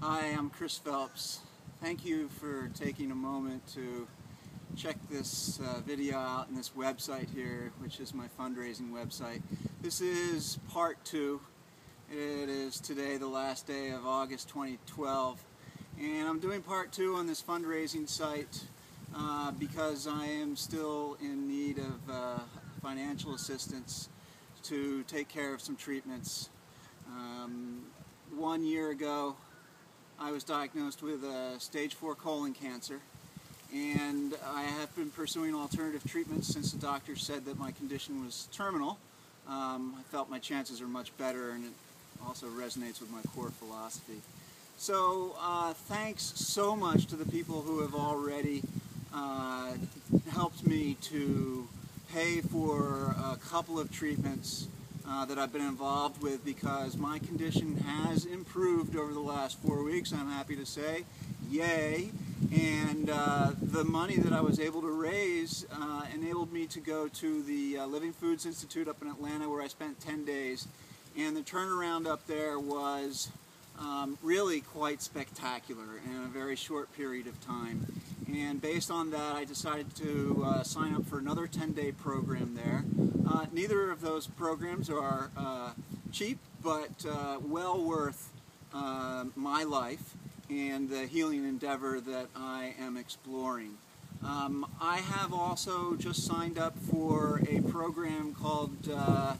Hi, I'm Chris Phelps. Thank you for taking a moment to check this uh, video out and this website here, which is my fundraising website. This is part two. It is today the last day of August 2012. And I'm doing part two on this fundraising site uh, because I am still in need of uh, financial assistance to take care of some treatments. Um, one year ago, I was diagnosed with a stage 4 colon cancer and I have been pursuing alternative treatments since the doctor said that my condition was terminal. Um, I felt my chances are much better and it also resonates with my core philosophy. So uh, thanks so much to the people who have already uh, helped me to pay for a couple of treatments uh, that I've been involved with because my condition has improved over the last four weeks, I'm happy to say. Yay! And uh, the money that I was able to raise uh, enabled me to go to the uh, Living Foods Institute up in Atlanta where I spent 10 days. And the turnaround up there was um, really quite spectacular in a very short period of time. And based on that, I decided to uh, sign up for another 10-day program there. Uh, neither of those programs are uh, cheap, but uh, well worth uh, my life and the healing endeavor that I am exploring. Um, I have also just signed up for a program called uh,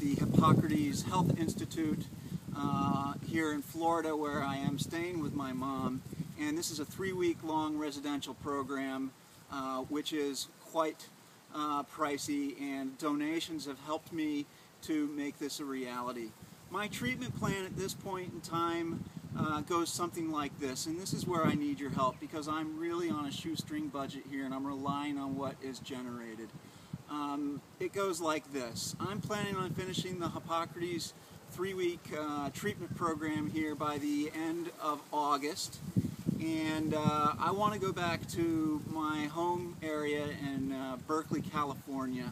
the Hippocrates Health Institute uh, here in Florida where I am staying with my mom. And this is a three-week long residential program uh, which is quite uh, pricey and donations have helped me to make this a reality. My treatment plan at this point in time uh, goes something like this, and this is where I need your help because I'm really on a shoestring budget here and I'm relying on what is generated. Um, it goes like this. I'm planning on finishing the Hippocrates three-week uh, treatment program here by the end of August. And uh, I want to go back to my home Berkeley, California.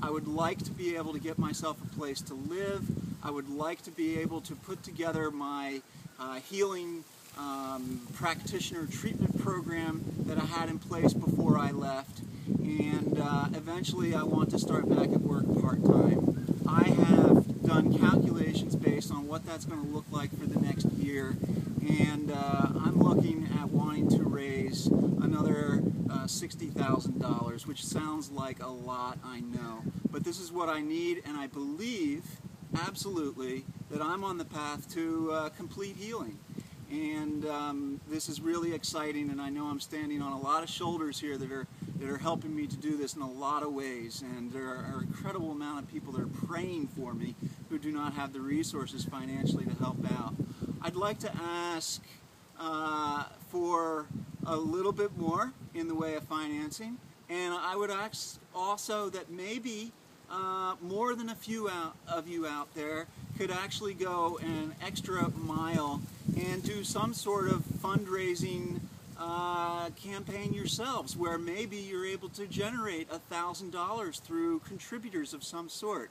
I would like to be able to get myself a place to live. I would like to be able to put together my uh, healing um, practitioner treatment program that I had in place before I left. And uh, eventually I want to start back at work part-time. I have done calculations based on what that's going to look like for the next year and uh, I'm looking at wanting to raise another uh, $60,000 which sounds like a lot I know. But this is what I need and I believe absolutely that I'm on the path to uh, complete healing. And um, this is really exciting and I know I'm standing on a lot of shoulders here that are that are helping me to do this in a lot of ways. And there are an incredible amount of people that are praying for me who do not have the resources financially to help out. I'd like to ask uh, for a little bit more in the way of financing and I would ask also that maybe uh, more than a few out of you out there could actually go an extra mile and do some sort of fundraising uh, campaign yourselves where maybe you're able to generate a thousand dollars through contributors of some sort.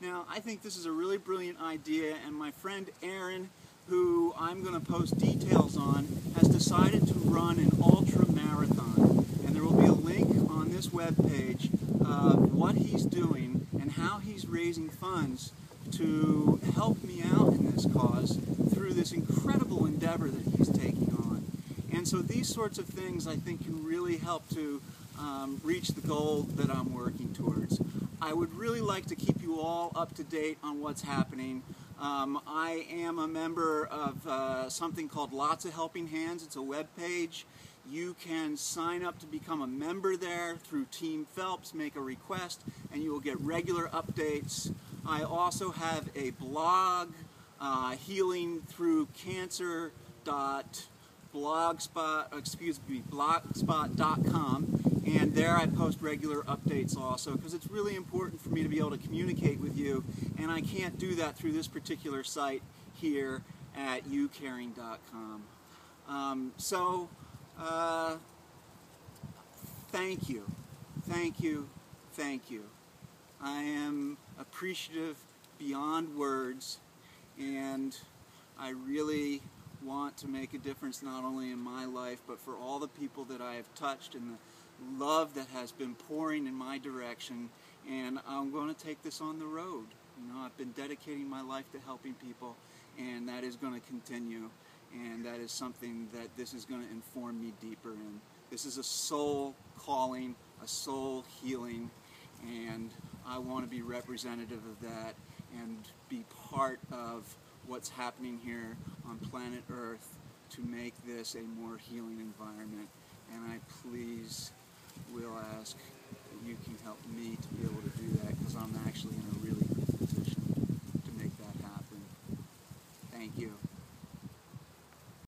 Now I think this is a really brilliant idea and my friend Aaron who I'm going to post details on has decided to run an ultra marathon and there will be a link on this web page of what he's doing and how he's raising funds to help me out in this cause through this incredible endeavor that he's taking on. And so these sorts of things I think can really help to um, reach the goal that I'm working towards. I would really like to keep you all up to date on what's happening. Um, I am a member of uh, something called Lotsa Helping Hands. It's a web page. You can sign up to become a member there through Team Phelps, make a request, and you will get regular updates. I also have a blog, uh, healing through cancer blogspot, excuse me, blogspot.com, and there I post regular updates also because it's really important for me to be able to communicate with you, and I can't do that through this particular site here at youcaring.com. Um, so, uh, thank you, thank you, thank you. I am appreciative beyond words, and I really want to make a difference not only in my life, but for all the people that I have touched and the love that has been pouring in my direction. And I'm going to take this on the road. You know, I've been dedicating my life to helping people, and that is going to continue. And that is something that this is going to inform me deeper in. This is a soul calling, a soul healing, and I want to be representative of that and be part of what's happening here on planet Earth to make this a more healing environment. And I ask that you can help me to be able to do that because I'm actually in a really good position to make that happen. Thank you.